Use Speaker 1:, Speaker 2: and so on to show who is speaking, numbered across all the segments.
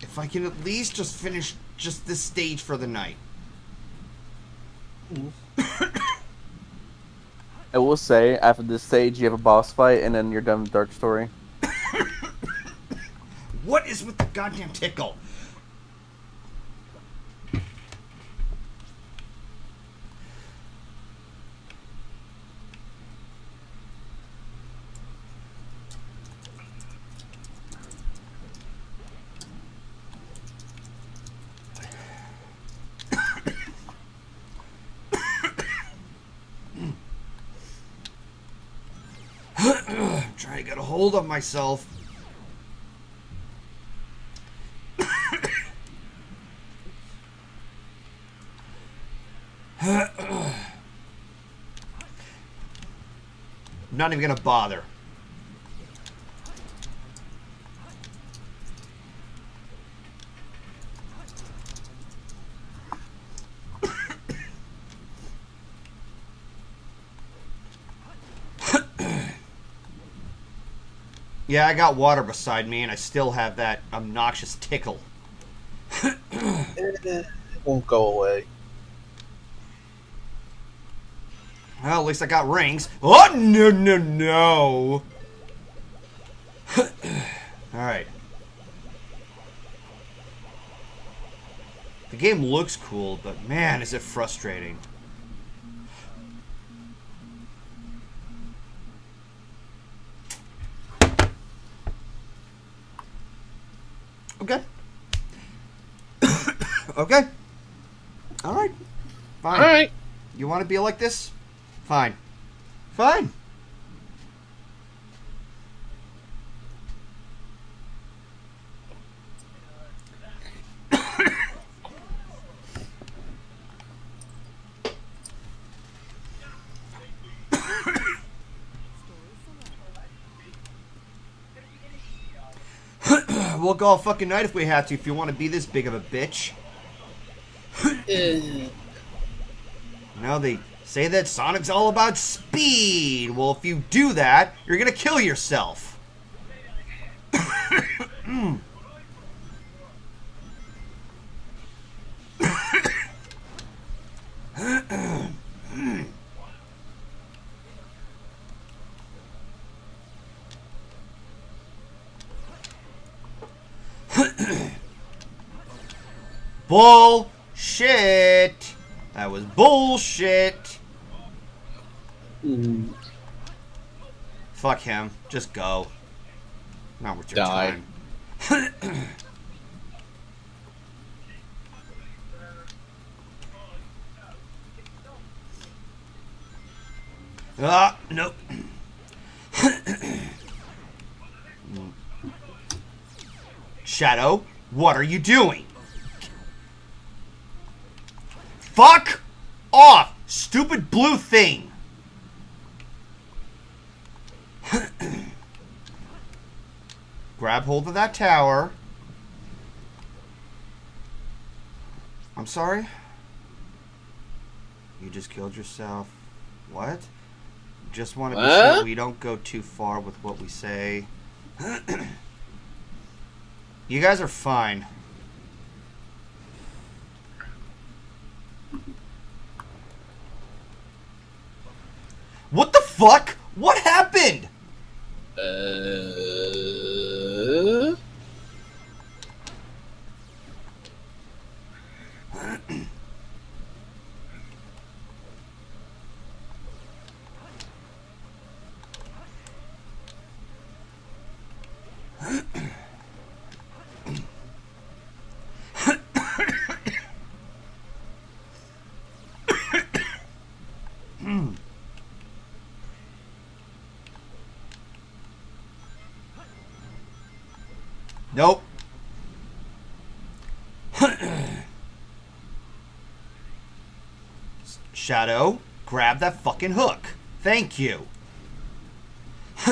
Speaker 1: If I can at least just finish just this stage for the night.
Speaker 2: I will say, after this stage, you have a boss fight, and then you're done with Dark Story.
Speaker 1: What is with the goddamn tickle? trying to get a hold of myself. I'm not even gonna bother. Yeah, I got water beside me, and I still have that obnoxious tickle.
Speaker 3: Eh, it won't go away.
Speaker 1: Well, at least I got rings. Oh, no, no, no. Alright. The game looks cool, but man, is it frustrating. Okay. Alright. Fine.
Speaker 3: All right.
Speaker 1: You want to be like this? Fine. Fine. we'll go all fucking night if we have to, if you want to be this big of a bitch.
Speaker 3: Eh,
Speaker 1: Now they say that Sonic's all about speed. Well, if you do that, you're gonna kill yourself. Bullshit. That was bullshit.
Speaker 3: mm,
Speaker 1: Fuck him. Just go. Not worth your
Speaker 3: Die.
Speaker 1: time. Ah, nope. Shadow, what are you doing? Fuck off, stupid blue thing. Grab hold of that tower. I'm sorry? You just killed yourself. What? Just want to be sure we don't go too far with what we say. you guys are fine. What the fuck? What happened?
Speaker 3: uh,
Speaker 1: Shadow, grab that fucking hook. Thank you.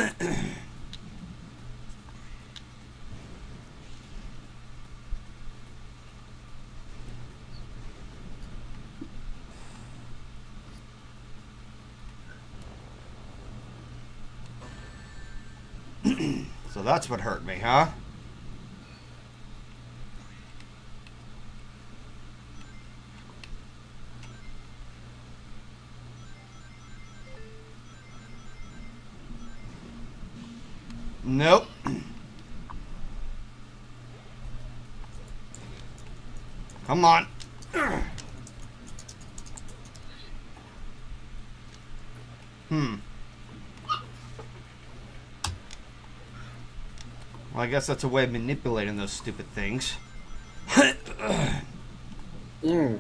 Speaker 1: so that's what hurt me, huh? I guess that's a way of manipulating those stupid things.
Speaker 3: Mm.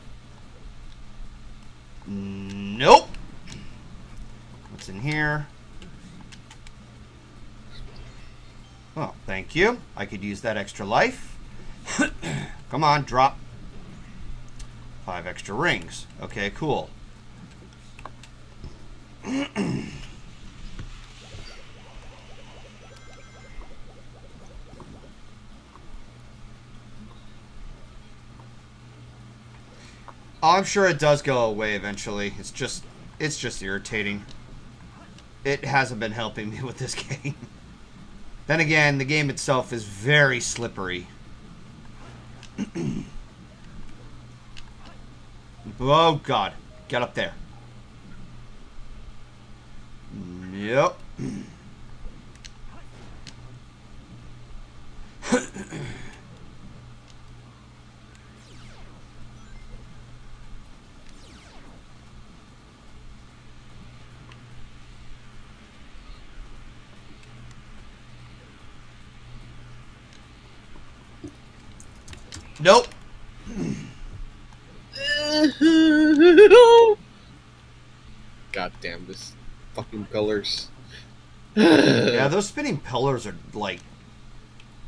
Speaker 1: Nope. What's in here? Oh, thank you. I could use that extra life. Come on, drop. Five extra rings. Okay, cool. Oh, I'm sure it does go away eventually. It's just it's just irritating. It hasn't been helping me with this game. then again, the game itself is very slippery. oh god. Get up there. Yep. Nope.
Speaker 3: God damn this fucking pillars.
Speaker 1: Yeah, those spinning pillars are like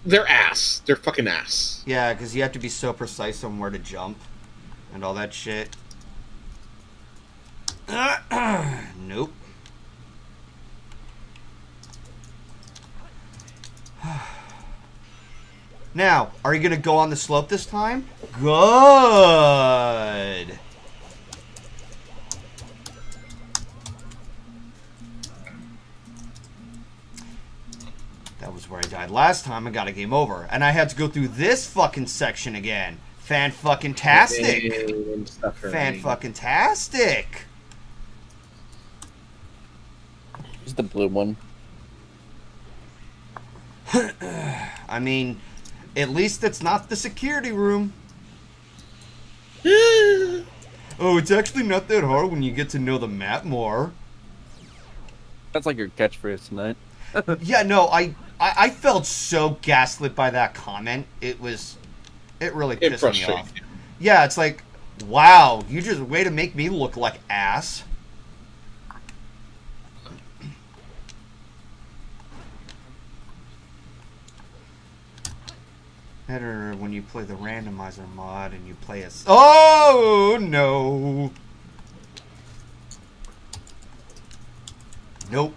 Speaker 3: They're ass. They're fucking ass.
Speaker 1: Yeah, because you have to be so precise on where to jump and all that shit. nope. Now, are you going to go on the slope this time? Good. That was where I died last time. I got a game over, and I had to go through this fucking section again. Fan fucking tastic.
Speaker 3: And
Speaker 1: Fan fucking tastic.
Speaker 2: It's the blue one.
Speaker 1: I mean, at least it's not the security room. Oh, it's actually not that hard when you get to know the map more.
Speaker 2: That's like your catchphrase tonight.
Speaker 1: Yeah, no, I, I I felt so gaslit by that comment. It was, it really
Speaker 3: It
Speaker 1: pissed me
Speaker 3: frustrates
Speaker 1: off.
Speaker 3: you.
Speaker 1: Yeah, it's like, wow, you just way to make me look like ass. Better when you play the randomizer mod and you play a. Oh no! Nope.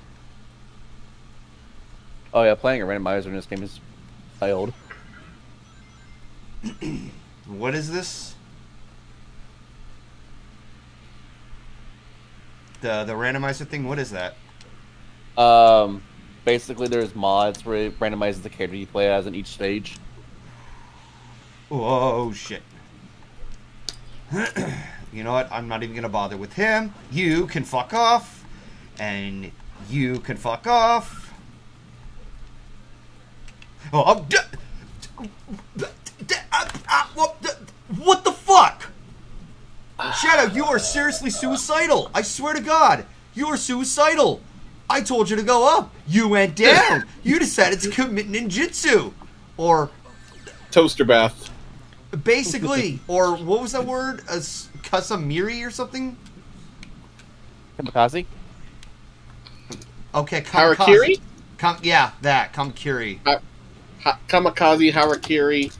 Speaker 2: Oh yeah, playing a randomizer in this game is failed.
Speaker 1: What is this? The the randomizer thing. What is that?
Speaker 2: Um, basically, there's mods where it randomizes the character you play as in each stage.
Speaker 1: Oh shit. you know what? I'm not even gonna bother with him. You can fuck off, and you can fuck off. Oh, I'm d- d- d- uh, uh, what the, what the fuck? Shadow, you are seriously suicidal. I swear to God, you are suicidal. I told you to go up. You went down. you decided to commit ninjutsu, or
Speaker 3: Toaster bath.
Speaker 1: Basically, or what was that word? A s- kasamiri or something?
Speaker 2: Kamikaze?
Speaker 1: Okay, kamikaze.
Speaker 3: Harakiri?
Speaker 1: Kam- yeah, that kamikiri.
Speaker 3: Ha- kamikaze, harakiri.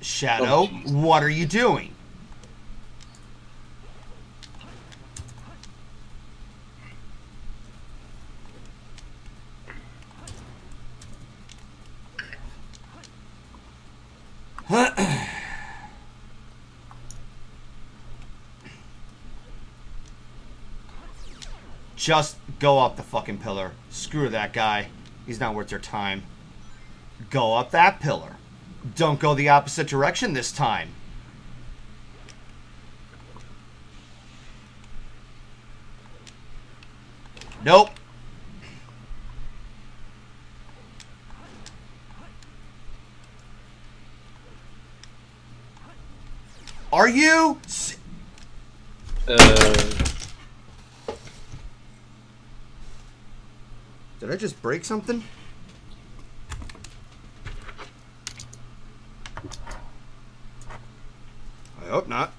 Speaker 1: Shadow,
Speaker 3: Oh,
Speaker 1: what are you doing? Just go up the fucking pillar. Screw that guy. He's not worth your time. Go up that pillar. Don't go the opposite direction this time. Nope. Are you?
Speaker 3: Uh,
Speaker 1: Did I just break something? I hope not.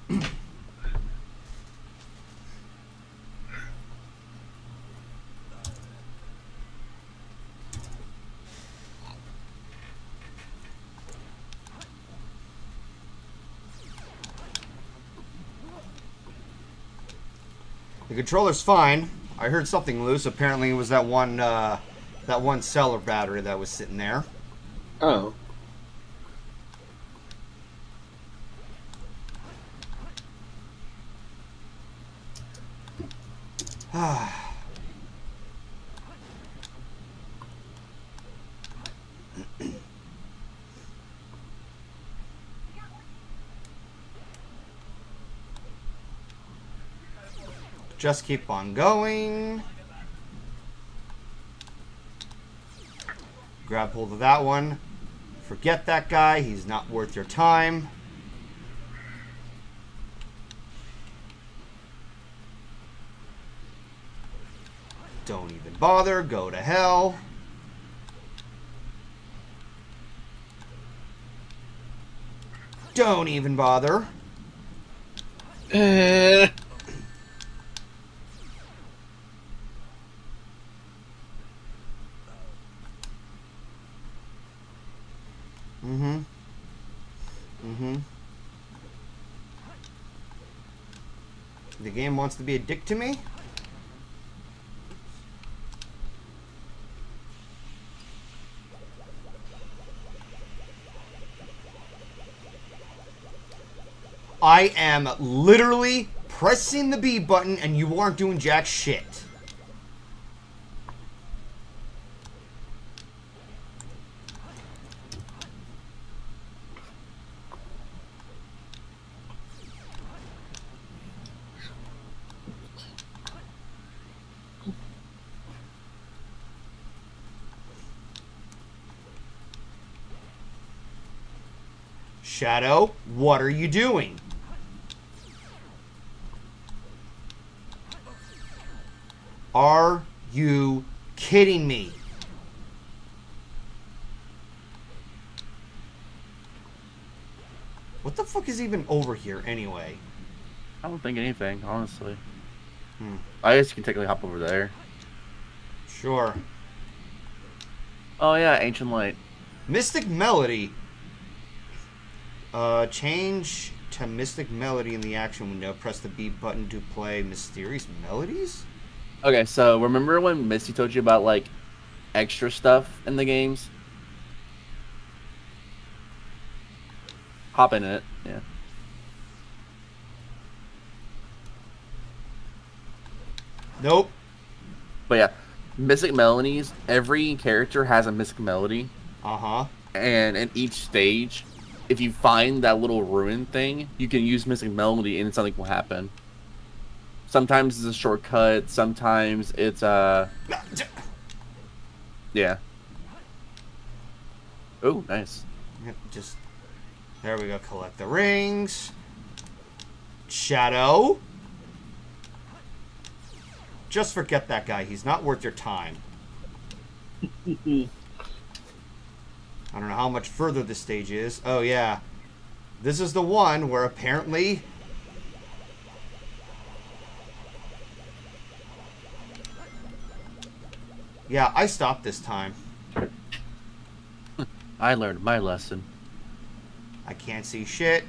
Speaker 1: The controller's fine. I heard something loose. Apparently, it was that one uh, that one cellar battery that was sitting there.
Speaker 3: oh.
Speaker 1: Just keep on going. Grab hold of that one. Forget that guy. He's not worth your time. Don't even bother. Go to hell. Don't even bother.
Speaker 3: Uh,
Speaker 1: Mm-hmm. Mm-hmm. The game wants to be a dick to me? I am literally pressing the B button and you aren't doing jack shit. Shadow, what are you doing? Are you kidding me? What the fuck is even over here anyway?
Speaker 2: I don't think anything, honestly.
Speaker 1: Hmm.
Speaker 2: I guess you can technically hop over there.
Speaker 1: Sure.
Speaker 2: Oh yeah, ancient light.
Speaker 1: Mystic Melody. Uh, change to Mystic Melody in the action window. Press the B button to play Mysterious Melodies?
Speaker 2: Okay, so remember when Misty told you about like extra stuff in the games? Hop in it, yeah.
Speaker 1: Nope.
Speaker 2: But yeah, Mystic Melodies, every character has a Mystic Melody,
Speaker 1: Uh huh.
Speaker 2: and in each stage, if you find that little ruin thing, you can use Mystic Melody and something will happen. Sometimes it's a shortcut, sometimes it's uh yeah. Oh, nice.
Speaker 1: Yep, Just there we go. Collect the rings. Shadow. Just forget that guy. He's not worth your time. I don't know how much further this stage is. Oh yeah, this is the one where apparently. Yeah, I stopped this time.
Speaker 2: I learned my lesson.
Speaker 1: I can't see shit.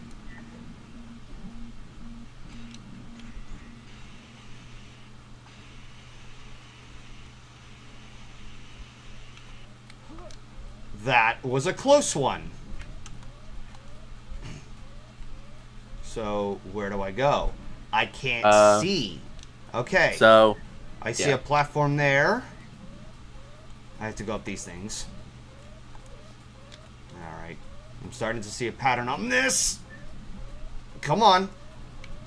Speaker 1: That was a close one. So, where do I go? I can't
Speaker 2: Uh,
Speaker 1: see. Okay.
Speaker 2: So,
Speaker 1: I see
Speaker 2: yeah.
Speaker 1: a platform there. I have to go up these things. Alright. I'm starting to see a pattern on this. Come on.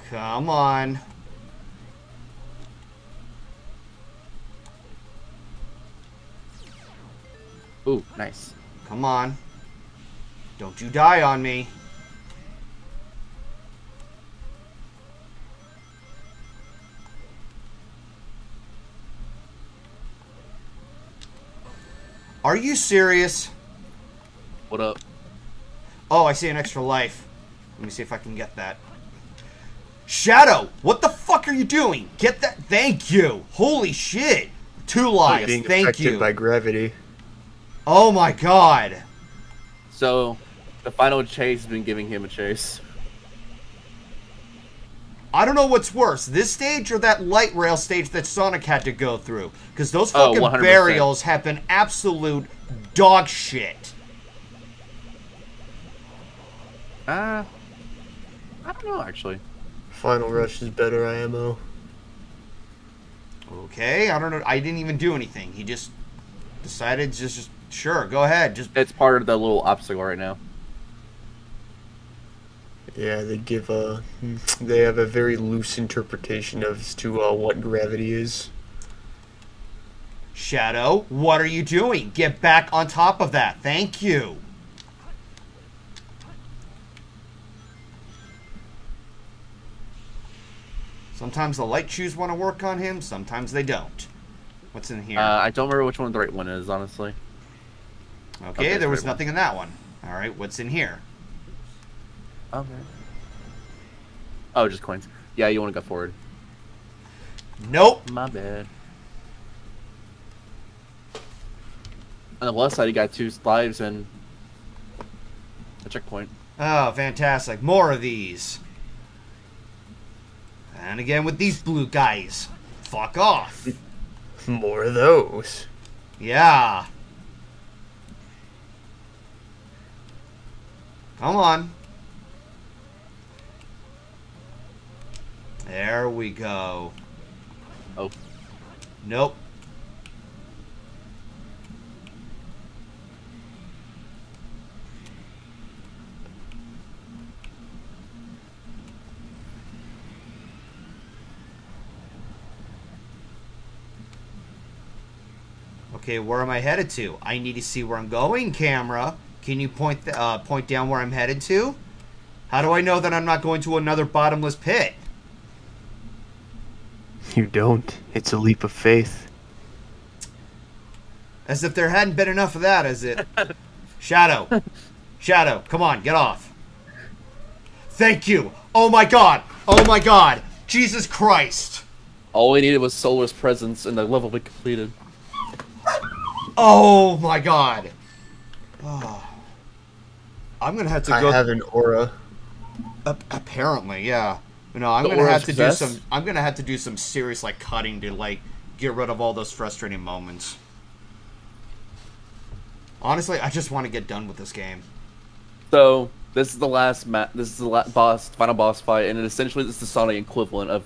Speaker 1: Come on.
Speaker 2: Ooh, nice.
Speaker 1: Come on. Don't you die on me. Are you serious?
Speaker 2: What up?
Speaker 1: Oh, I see an extra life. Let me see if I can get that. Shadow, what the fuck are you doing? Get that. Thank you. Holy shit. Two lives.
Speaker 4: being
Speaker 1: Thank
Speaker 4: affected
Speaker 1: you.
Speaker 4: by gravity.
Speaker 1: Oh my god.
Speaker 2: So, the final chase has been giving him a chase.
Speaker 1: I don't know what's worse, this stage or that light rail stage that Sonic had to go through. Because those
Speaker 2: Oh,
Speaker 1: fucking
Speaker 2: 100%.
Speaker 1: burials have been absolute dog shit.
Speaker 2: Uh, I don't know actually.
Speaker 4: Final Rush is better IMO.
Speaker 1: Okay, I don't know. I didn't even do anything. He just decided just, just sure, go ahead. Just
Speaker 2: It's part of the little obstacle right now.
Speaker 4: Yeah, they give a. They have a very loose interpretation as to uh, what gravity is.
Speaker 1: Shadow, what are you doing? Get back on top of that. Thank you. Sometimes the light shoes want to work on him, sometimes they don't. What's in here?
Speaker 2: Uh, I don't remember which one the right one is, honestly.
Speaker 1: Okay,
Speaker 2: okay,
Speaker 1: there was
Speaker 2: great one.
Speaker 1: nothing in that one. All right, what's in here?
Speaker 2: Okay. Oh, just coins. Yeah, you want to go forward.
Speaker 1: Nope.
Speaker 2: My bad. On the left side, you got two lives and a checkpoint.
Speaker 1: Oh, fantastic. More of these. And again with these blue guys. Fuck off.
Speaker 4: More of those.
Speaker 1: Yeah. Come on. There we go.
Speaker 2: Oh,
Speaker 1: Nope. Okay, where am I headed to? I need to see where I'm going, camera. Can you point th- uh, point down where I'm headed to? How do I know that I'm not going to another bottomless pit?
Speaker 4: You don't. It's a leap of faith.
Speaker 1: As if there hadn't been enough of that, is it? Shadow. Shadow, come on, get off. Thank you. Oh my god. Oh my god. Jesus Christ.
Speaker 2: all we needed was Solar's presence, and the level we completed.
Speaker 1: Oh my god. Oh. I'm gonna have to
Speaker 4: I
Speaker 1: go.
Speaker 4: have an aura.
Speaker 1: A- apparently, yeah. No, I'm
Speaker 2: The
Speaker 1: gonna have
Speaker 2: of
Speaker 1: to do some. I'm gonna have to do some serious like cutting to like get rid of all those frustrating moments. Honestly, I just want to get done with this game.
Speaker 2: So this is the last ma- This is the last boss, final boss fight, and it essentially is the Sonic equivalent of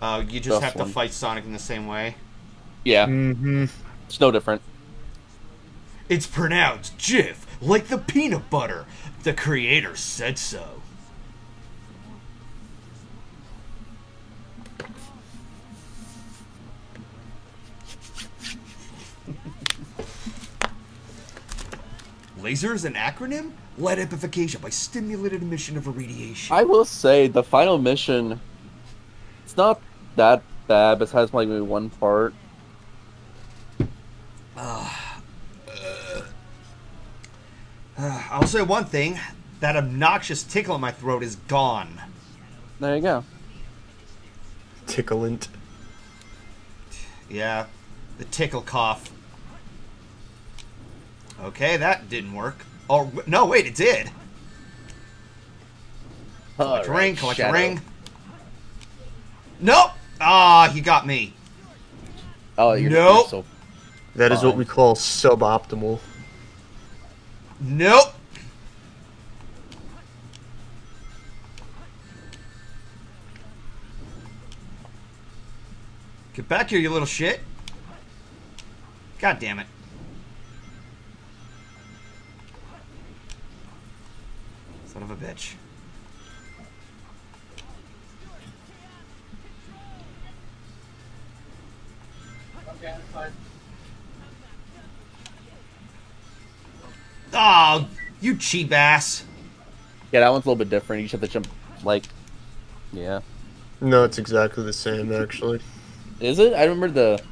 Speaker 1: Uh, you just
Speaker 2: Tough
Speaker 1: have to fight Sonic in the same way.
Speaker 2: yeah.
Speaker 4: Mm-hmm.
Speaker 2: It's no different.
Speaker 1: It's pronounced Jif, like the peanut butter. The creator said so. Laser is an acronym? Light amplification by stimulated emission of irradiation.
Speaker 2: I will say the final mission. It's not that bad, besides like maybe one part.
Speaker 1: I'll say one thing that obnoxious tickle in my throat is gone.
Speaker 2: There you go.
Speaker 4: Ticklant.
Speaker 1: Yeah, the tickle cough. Okay, that didn't work. Oh, no, wait, it did. Collect a ring, collect a ring. Nope! Ah, he got me.
Speaker 2: Oh, you're,
Speaker 1: Nope.
Speaker 2: so
Speaker 4: That is what we call suboptimal.
Speaker 1: Nope! Get back here, you little shit. God damn it. Son of a bitch. Oh, you cheap ass.
Speaker 2: Yeah, that one's a little bit different. You just have to jump, like, yeah.
Speaker 4: No, it's exactly the same actually.
Speaker 2: Is it? I remember the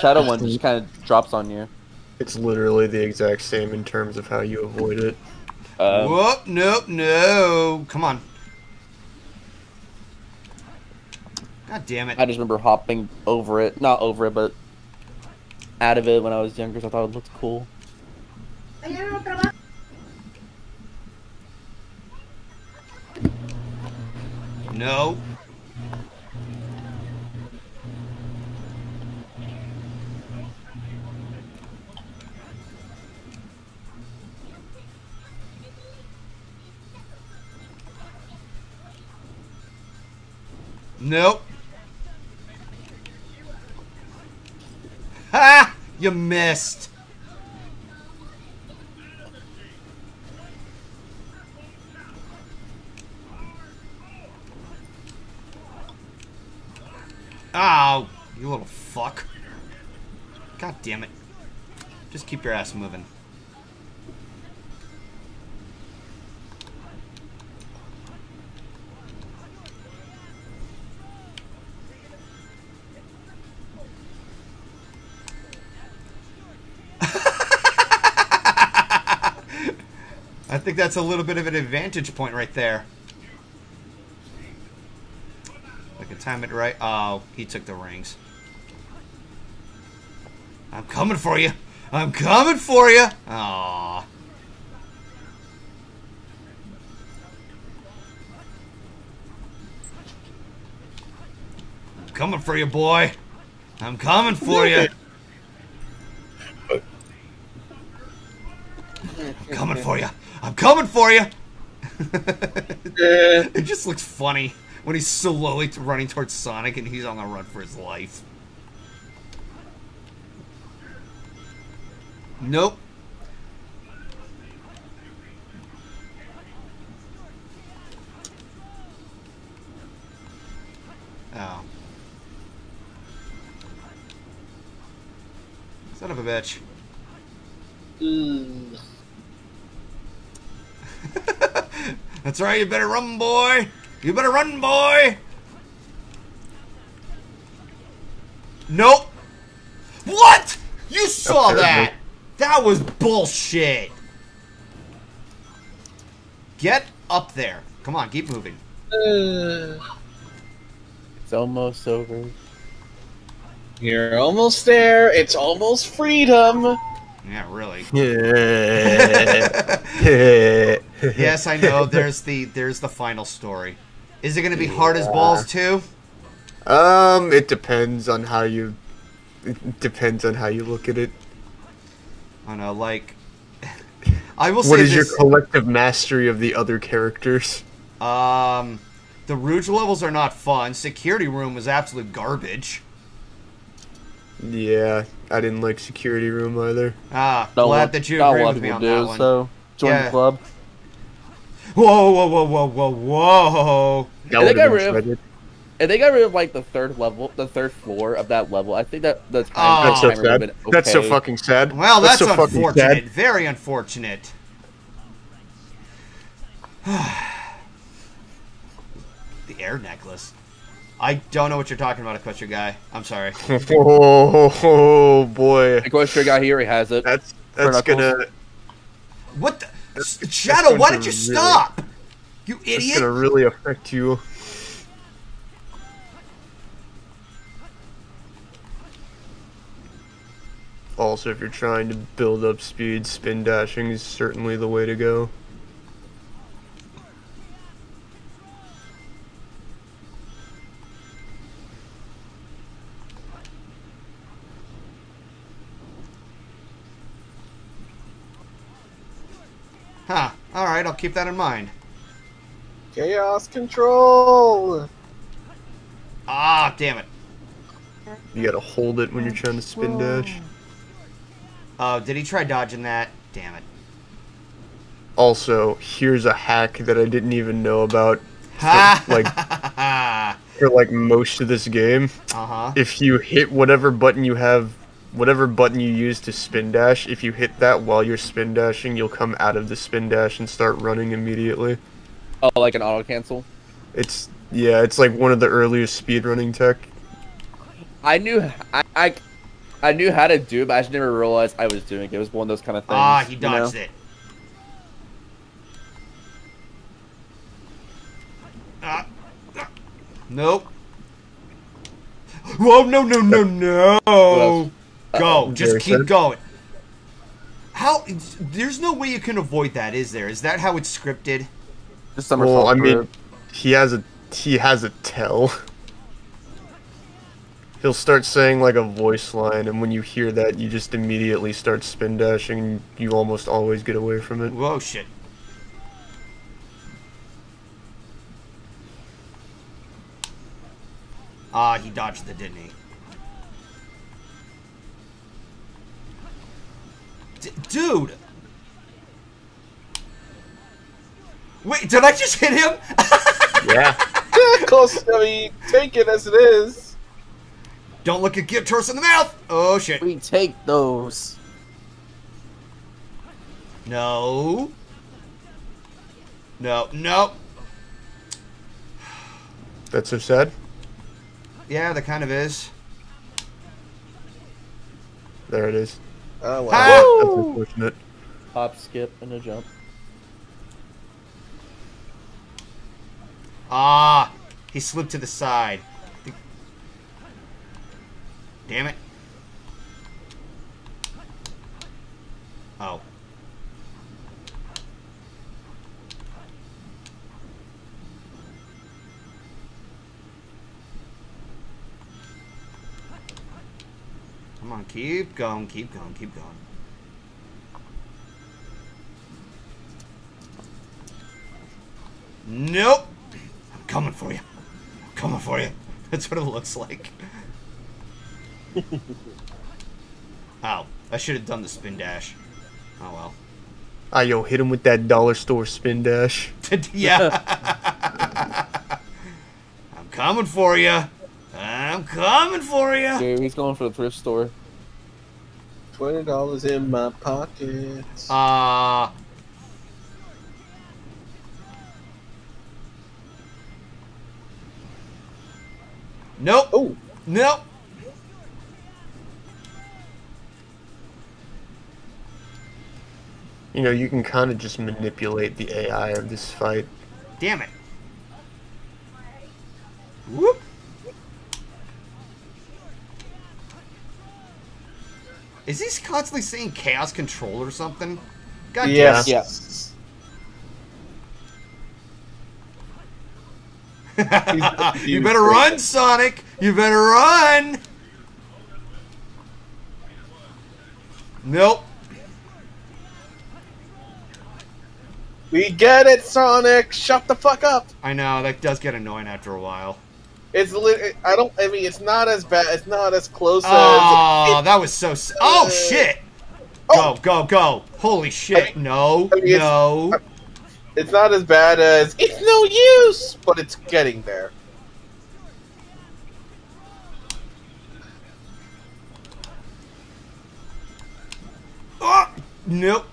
Speaker 2: shadow one just kind of drops on you.
Speaker 4: It's literally the exact same in terms of how you avoid it.
Speaker 2: Um,
Speaker 1: Whoop, nope, no. Come on. God damn it.
Speaker 2: I just remember hopping over it, not over it, but out of it when I was younger. So I thought it looked cool.
Speaker 1: No. Nope. Ha! You missed. Oh, you little fuck. God damn it. Just keep your ass moving. Think that's a little bit of an advantage point right there. I can time it right. Oh, he took the rings. I'm coming for you. I'm coming for you. Aww. I'm coming for you, boy. I'm coming for you. I'm coming for you. I'm coming for you. Eh. it just looks funny when he's slowly running towards Sonic and he's on the run for his life. Nope. Oh. Son of a bitch.
Speaker 3: Ugh.
Speaker 1: That's right, you better run, boy! You better run, boy! Nope! What? You saw
Speaker 4: Okay,
Speaker 1: that! That was bullshit! Get up there. Come on, keep moving.
Speaker 3: Ugh.
Speaker 2: It's almost over.
Speaker 3: You're almost there. It's almost freedom.
Speaker 1: Yeah, really. Yes, I know. There's the there's the final story. Is it going to be hard as balls too?
Speaker 4: Um, it depends on how you. It depends on how you look at it.
Speaker 1: I know, like I will
Speaker 4: What is
Speaker 1: this.
Speaker 4: your collective mastery of the other characters?
Speaker 1: Um, the Rouge levels are not fun. Security room was absolute garbage.
Speaker 4: Yeah, I didn't like Security Room either.
Speaker 1: Ah,
Speaker 2: Not
Speaker 1: glad
Speaker 2: what-
Speaker 1: that you
Speaker 2: not
Speaker 1: agree with me on
Speaker 2: do,
Speaker 1: that one.
Speaker 2: So join
Speaker 1: Yeah.
Speaker 2: the club.
Speaker 1: Whoa, whoa, whoa, whoa, whoa, whoa!
Speaker 4: That
Speaker 2: I think
Speaker 4: would've
Speaker 2: I
Speaker 4: been
Speaker 2: re-
Speaker 4: shredded.
Speaker 2: If they got rid of like the third level, the third floor of that level, I think that the time
Speaker 1: Oh.
Speaker 4: That's so sad.
Speaker 2: been
Speaker 4: That's so fucking sad.
Speaker 1: Well, that's,
Speaker 4: so
Speaker 1: unfortunate.
Speaker 4: sad.
Speaker 1: Very unfortunate. the air necklace. I don't know what you're talking about, Equestria guy. I'm sorry.
Speaker 4: Oh, boy,
Speaker 2: Equestria guy here, he has it.
Speaker 4: that's that's gonna
Speaker 1: What the
Speaker 4: That's-
Speaker 1: Shadow?
Speaker 4: that's
Speaker 1: Why did you
Speaker 4: really-
Speaker 1: stop? You
Speaker 4: that's
Speaker 1: idiot!
Speaker 4: gonna really affect you. Also, if you're trying to build up speed, spin dashing is certainly the way to go.
Speaker 1: Huh. All right, I'll keep that in mind.
Speaker 3: Chaos control.
Speaker 1: Ah, damn it.
Speaker 4: You gotta hold it when you're trying to spin dash.
Speaker 1: Oh, did he try dodging that? Damn it.
Speaker 4: Also, here's a hack that I didn't even know about
Speaker 1: Ha!
Speaker 4: like-
Speaker 1: uh
Speaker 4: for like most of this game.
Speaker 1: huh.
Speaker 4: If you hit whatever button you have, whatever button you use to spin dash, if you hit that while you're spin dashing, you'll come out of the spin dash and start running immediately.
Speaker 2: Oh, like an auto cancel.
Speaker 4: It's yeah, it's like one of the earliest speedrunning tech.
Speaker 2: I knew I, I I knew how to do it, but I just never realized I was doing it. It was one of those kind of things.
Speaker 1: Ah, he
Speaker 2: you know?
Speaker 1: dodged it. Ah, ah, nope. Whoa! No! No! No! No!
Speaker 2: Else?
Speaker 1: Go! Just keep
Speaker 4: good.
Speaker 1: going. How? There's no way you can avoid that, is there? Is that how it's scripted?
Speaker 2: Just somersault.
Speaker 4: Well, I
Speaker 2: through.
Speaker 4: mean, he has a he has a tell. He'll start saying like a voice line, and when you hear that, you just immediately start spin dashing. and You almost always get away from it.
Speaker 1: Whoa! Shit! Ah, he dodged it, didn't he? D- dude! Wait, did I just hit him?
Speaker 4: Yeah.
Speaker 3: Close. I mean, take it as it is.
Speaker 1: Don't look at Gift Horse in the mouth! Oh shit.
Speaker 2: we take those.
Speaker 1: No. No, no.
Speaker 4: That's so sad.
Speaker 1: Yeah, that kind of is.
Speaker 4: There it is.
Speaker 3: Oh
Speaker 1: Ah!
Speaker 3: well.
Speaker 4: That's unfortunate.
Speaker 2: Hop, skip, and a jump.
Speaker 1: Ah, he slipped to the side. Damn it. Come on, keep going, keep going, keep going. Nope. I'm coming for you. I'm coming for you. That's what it looks like. Ow. I should have done the spin dash. Oh well.
Speaker 4: Ah, yo, hit him with that dollar store spin dash.
Speaker 1: yeah. I'm coming for you. I'm coming for you.
Speaker 2: Dude, he's going for the thrift store.
Speaker 3: Twenty dollars in my pockets.
Speaker 1: Uh Nope.
Speaker 3: oh,
Speaker 1: Nope.
Speaker 4: You know, you can kind of just manipulate the AI of this fight.
Speaker 1: Damn it. Whoop. Is he constantly saying chaos control or something? God
Speaker 3: yes.
Speaker 1: damn.
Speaker 3: Yeah.
Speaker 1: you better run, Sonic. You better run. Nope.
Speaker 3: We get it, Sonic. Shut the fuck up.
Speaker 1: I know that does get annoying after a while.
Speaker 3: It's lit. I don't. I mean, it's not as bad. It's not as close
Speaker 1: Oh,
Speaker 3: as.
Speaker 1: that was so. s- Oh
Speaker 3: Uh,
Speaker 1: shit!
Speaker 3: Oh.
Speaker 1: Go, go, go! Holy shit!
Speaker 3: I mean-
Speaker 1: no,
Speaker 3: I mean, it's-
Speaker 1: no.
Speaker 3: It's not as bad as. It's no use, but it's getting there.
Speaker 1: Oh, nope.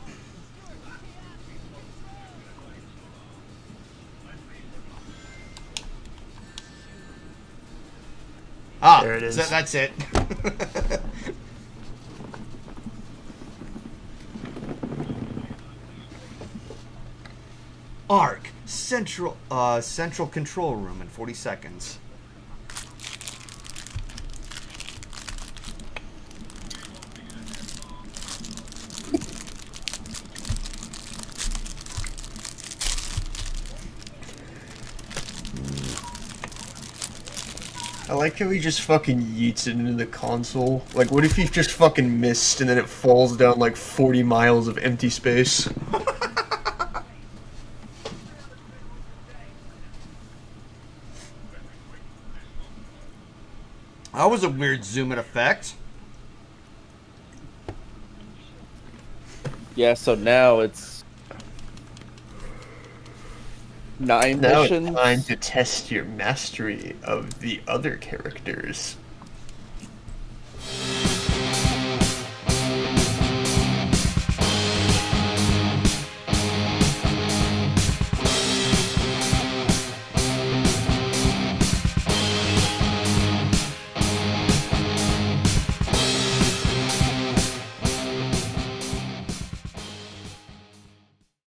Speaker 1: Ah,
Speaker 4: There it is.
Speaker 1: so that's it. ARK central uh central control room in 40 seconds.
Speaker 4: I like how he just fucking yeets it into the console. Like, what if he just fucking missed and then it falls down like 40 miles of empty space?
Speaker 1: That was a weird zoom in effect.
Speaker 2: Yeah, so now it's Nine
Speaker 4: Now it's
Speaker 2: missions.
Speaker 4: time to test your mastery of the other characters.